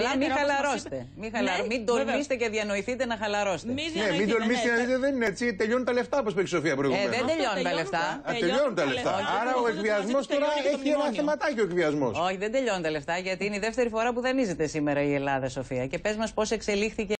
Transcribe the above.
Αλλά μην χαλαρώστε. Μην, χαλαρώ... Ναι, μην τολμήσετε και διανοηθείτε να χαλαρώσετε. Μην Ναι, μην τολμήστε τολμήσετε ναι. να δείτε, δεν είναι έτσι. Τελειώνουν τα λεφτά, όπως είπε η Σοφία Ε, δεν τελειώνουν τα λεφτά. Α, τελειώνουν τα λεφτά. Άρα ο εκβιασμός τώρα έχει ένα θεματάκι ο εκβιασμός. Όχι, δεν τελειώνουν τα λεφτά γιατί είναι η δεύτερη φορά που δανείζεται σήμερα η Ελλάδα, Σοφία. Και πες μας πώς εξελίχθηκε